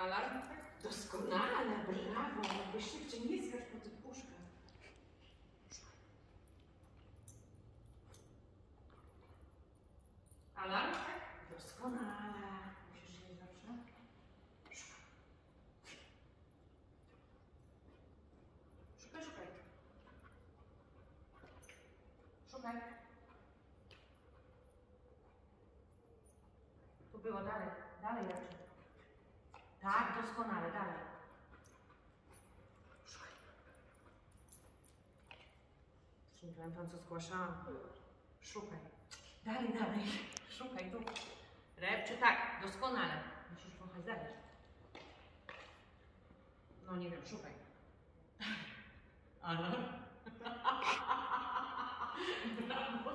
Alarm? Doskonale, brawo. Jakbyś szybciej nie skacz po tych puszkach. Alarm? Doskonale. Musisz je zawsze. Szukaj, szukaj. Szukaj. Tu było dalej. Dalej raczej. Tak, doskonale, dalej. Szukaj. Pamiętam, tam co zgłaszałam. Szukaj. Dalej, dalej. Szukaj tu. Repczy, tak, doskonale. Musisz trochę zejść. No nie wiem, szukaj. Alarm. Brawo.